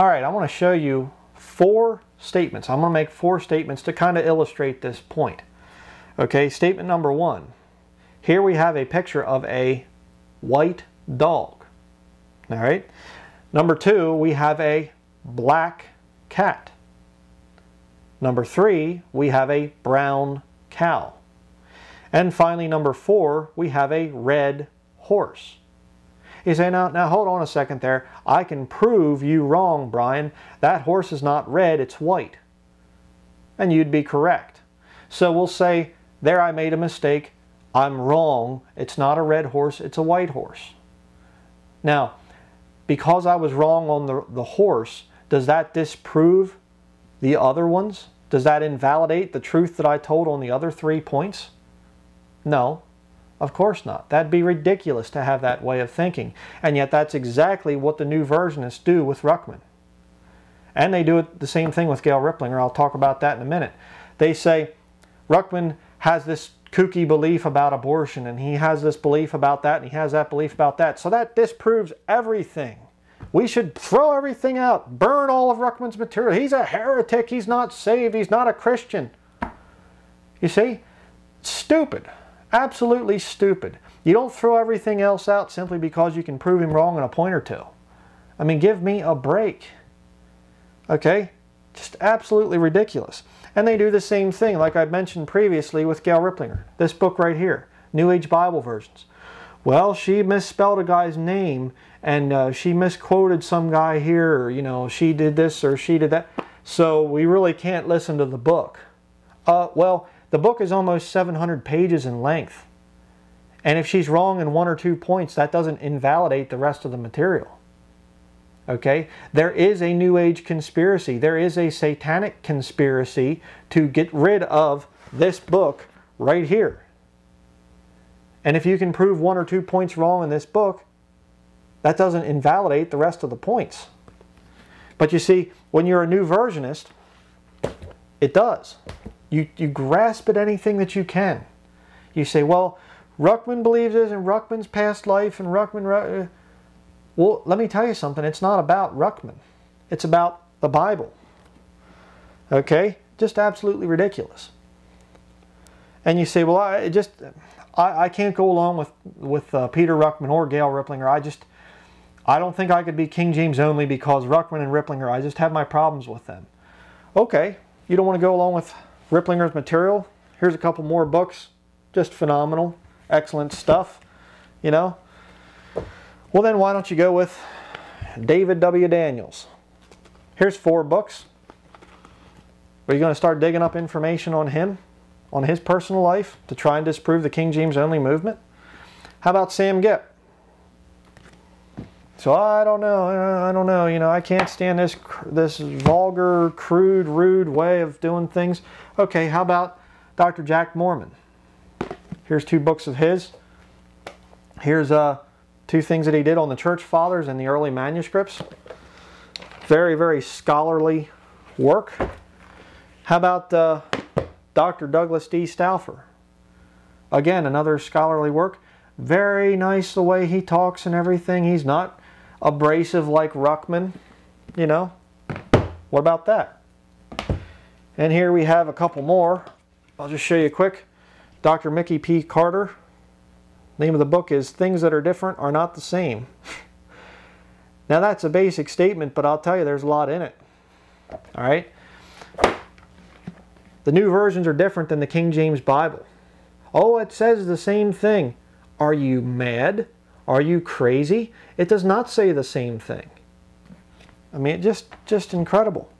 All right, I want to show you four statements. I'm going to make four statements to kind of illustrate this point. Okay, statement number one. Here we have a picture of a white dog. All right. Number two, we have a black cat. Number three, we have a brown cow. And finally, number four, we have a red horse. You say, now, now hold on a second there. I can prove you wrong, Brian. That horse is not red, it's white. And you'd be correct. So we'll say, there I made a mistake. I'm wrong. It's not a red horse, it's a white horse. Now, because I was wrong on the, the horse, does that disprove the other ones? Does that invalidate the truth that I told on the other three points? No, of course not. That'd be ridiculous to have that way of thinking. And yet that's exactly what the new versionists do with Ruckman. And they do it the same thing with Gail Riplinger. I'll talk about that in a minute. They say Ruckman has this kooky belief about abortion and he has this belief about that and he has that belief about that. So that disproves everything. We should throw everything out, burn all of Ruckman's material. He's a heretic. He's not saved. He's not a Christian. You see? Stupid. Absolutely stupid. You don't throw everything else out simply because you can prove him wrong in a point or two. I mean, give me a break. Okay? Just absolutely ridiculous. And they do the same thing, like I mentioned previously with Gail Riplinger. This book right here, New Age Bible Versions. Well, she misspelled a guy's name and uh, she misquoted some guy here, or, you know, she did this or she did that. So we really can't listen to the book. Uh, well, the book is almost 700 pages in length. And if she's wrong in one or two points, that doesn't invalidate the rest of the material. Okay? There is a New Age conspiracy. There is a satanic conspiracy to get rid of this book right here. And if you can prove one or two points wrong in this book, that doesn't invalidate the rest of the points. But you see, when you're a new versionist, it does. You, you grasp at anything that you can. You say, well, Ruckman believes this and Ruckman's past life and Ruckman... Uh, well, let me tell you something. It's not about Ruckman. It's about the Bible. Okay? Just absolutely ridiculous. And you say, well, I just... I, I can't go along with, with uh, Peter Ruckman or Gail Riplinger. I just... I don't think I could be King James only because Ruckman and Riplinger, I just have my problems with them. Okay, you don't want to go along with Riplinger's material? Here's a couple more books. Just phenomenal. Excellent stuff, you know. Well then why don't you go with David W. Daniels. Here's four books. Are you going to start digging up information on him, on his personal life, to try and disprove the King James only movement? How about Sam Gipp? So I don't know, I don't know, you know, I can't stand this this vulgar, crude, rude way of doing things. Okay, how about Dr. Jack Moorman? Here's two books of his. Here's uh, two things that he did on the church fathers and the early manuscripts. Very, very scholarly work. How about uh, Dr. Douglas D. Stauffer? Again, another scholarly work. Very nice the way he talks and everything. He's not abrasive like Ruckman, you know. What about that? And here we have a couple more. I'll just show you quick. Dr. Mickey P. Carter. Name of the book is Things That Are Different Are Not the Same. now that's a basic statement, but I'll tell you there's a lot in it. All right? The new versions are different than the King James Bible. Oh, it says the same thing. Are you mad? Are you crazy? It does not say the same thing. I mean, it just just incredible.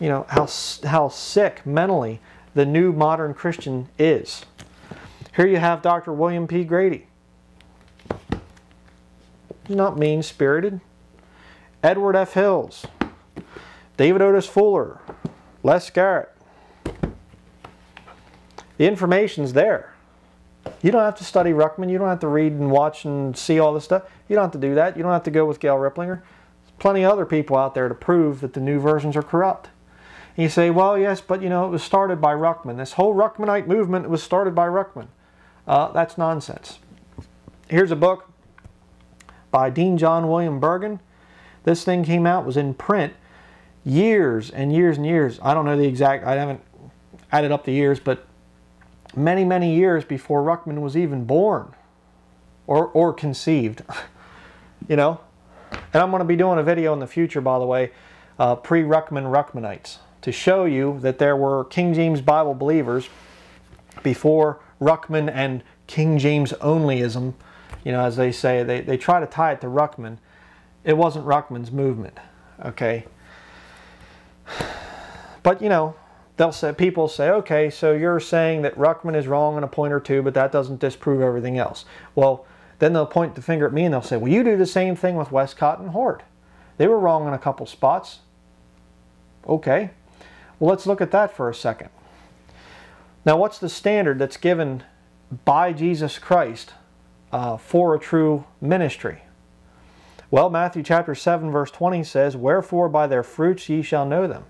You know how how sick mentally the new modern Christian is. Here you have Dr. William P. Grady. He's not mean-spirited. Edward F. Hills, David Otis Fuller, Les Garrett. The information's there. You don't have to study Ruckman. You don't have to read and watch and see all this stuff. You don't have to do that. You don't have to go with Gail Riplinger. There's plenty of other people out there to prove that the new versions are corrupt. And you say, well, yes, but you know, it was started by Ruckman. This whole Ruckmanite movement was started by Ruckman. Uh, that's nonsense. Here's a book by Dean John William Burgon, this thing came out was in print years and years and years. I don't know the exact, I haven't added up the years, but many, many years before Ruckman was even born or, or conceived. you know? And I'm going to be doing a video in the future, by the way, uh, pre-Ruckman Ruckmanites, to show you that there were King James Bible believers before Ruckman and King James onlyism, you know, as they say, they, they try to tie it to Ruckman. It wasn't Ruckman's movement, okay? But, you know, they'll say, people say, okay, so you're saying that Ruckman is wrong on a point or two, but that doesn't disprove everything else. Well, then they'll point the finger at me and they'll say, well, you do the same thing with Westcott and Hort. They were wrong on a couple spots. Okay. Well, let's look at that for a second. Now, what's the standard that's given by Jesus Christ uh, for a true ministry? Well, Matthew chapter 7, verse 20 says, Wherefore by their fruits ye shall know them.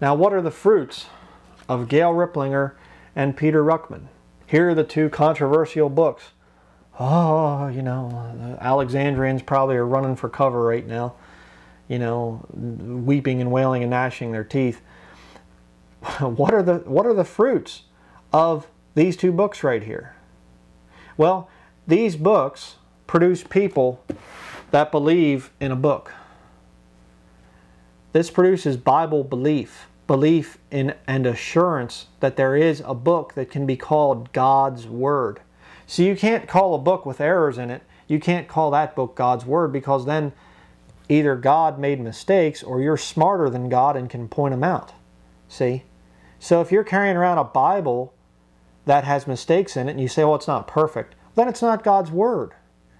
Now, what are the fruits of Gail Riplinger and Peter Ruckman? Here are the two controversial books. Oh, you know, the Alexandrians probably are running for cover right now, you know, weeping and wailing and gnashing their teeth. what are the what are the fruits of these two books right here? Well, these books produce people that believe in a book. This produces Bible belief, belief in and assurance that there is a book that can be called God's Word. So you can't call a book with errors in it, you can't call that book God's Word because then either God made mistakes or you're smarter than God and can point them out. See? So if you're carrying around a Bible that has mistakes in it and you say, well, it's not perfect, then it's not God's Word.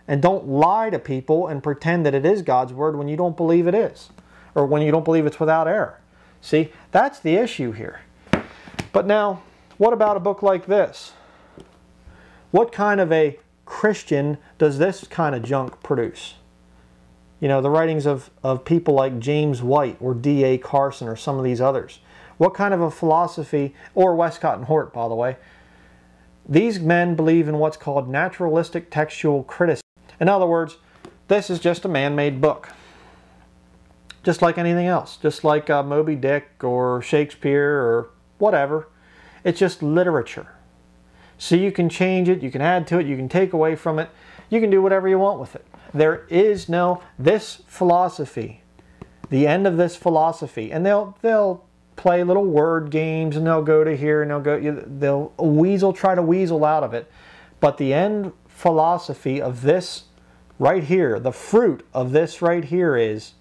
And don't lie to people and pretend that it is God's Word when you don't believe it is, or when you don't believe it's without error. See, that's the issue here. But now, what about a book like this? What kind of a Christian does this kind of junk produce? You know, the writings of, of people like James White or D.A. Carson or some of these others. What kind of a philosophy, or Westcott and Hort, by the way, these men believe in what's called naturalistic textual criticism. In other words, this is just a man-made book. Just like anything else. Just like uh, Moby Dick or Shakespeare or whatever. It's just literature. So you can change it, you can add to it, you can take away from it. You can do whatever you want with it. There is no, this philosophy, the end of this philosophy, and they'll, they'll play little word games and they'll go to here and they'll go, they'll weasel, try to weasel out of it. But the end philosophy of this right here, the fruit of this right here is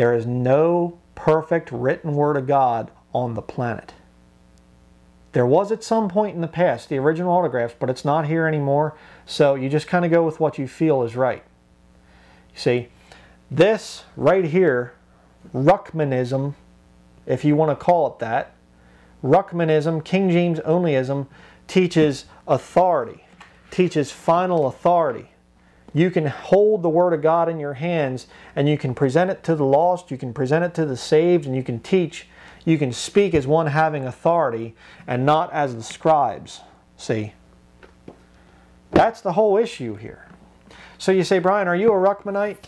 there is no perfect written word of God on the planet. There was at some point in the past the original autographs, but it's not here anymore. So you just kind of go with what you feel is right. You see, this right here, Ruckmanism, if you want to call it that. Ruckmanism, King James onlyism, teaches authority, teaches final authority. You can hold the Word of God in your hands and you can present it to the lost, you can present it to the saved, and you can teach. You can speak as one having authority and not as the scribes. See? That's the whole issue here. So you say, Brian, are you a Ruckmanite?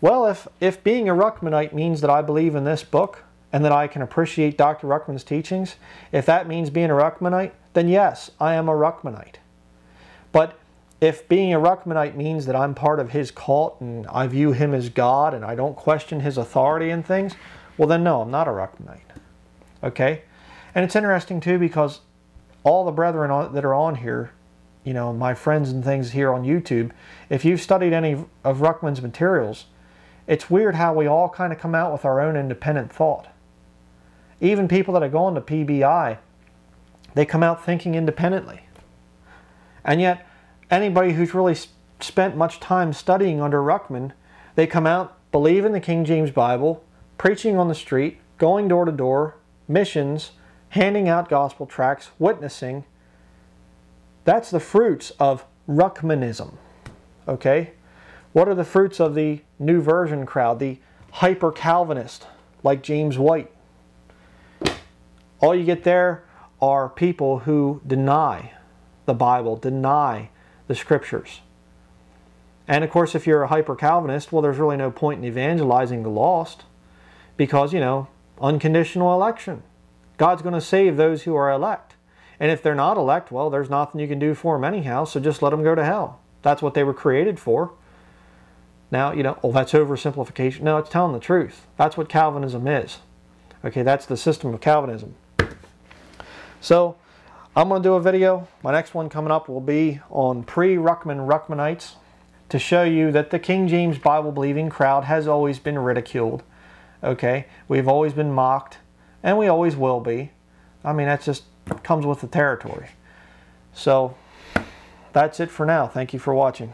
Well, if, if being a Ruckmanite means that I believe in this book, and that I can appreciate Dr. Ruckman's teachings, if that means being a Ruckmanite, then yes, I am a Ruckmanite. But if being a Ruckmanite means that I'm part of his cult and I view him as God and I don't question his authority and things, well then no, I'm not a Ruckmanite. Okay? And it's interesting too because all the brethren that are on here, you know, my friends and things here on YouTube, if you've studied any of Ruckman's materials, it's weird how we all kind of come out with our own independent thought. Even people that are going to PBI, they come out thinking independently. And yet, anybody who's really spent much time studying under Ruckman, they come out, believe in the King James Bible, preaching on the street, going door to door, missions, handing out gospel tracts, witnessing. That's the fruits of Ruckmanism. Okay? What are the fruits of the New Version crowd, the hyper Calvinist, like James White? All you get there are people who deny the Bible, deny the scriptures. And of course, if you're a hyper Calvinist, well, there's really no point in evangelizing the lost because, you know, unconditional election. God's going to save those who are elect. And if they're not elect, well, there's nothing you can do for them anyhow, so just let them go to hell. That's what they were created for. Now, you know, oh, that's oversimplification. No, it's telling the truth. That's what Calvinism is. Okay, that's the system of Calvinism. So, I'm going to do a video. My next one coming up will be on pre-Ruckman Ruckmanites to show you that the King James Bible believing crowd has always been ridiculed. Okay, we've always been mocked, and we always will be. I mean, that just comes with the territory. So, that's it for now. Thank you for watching.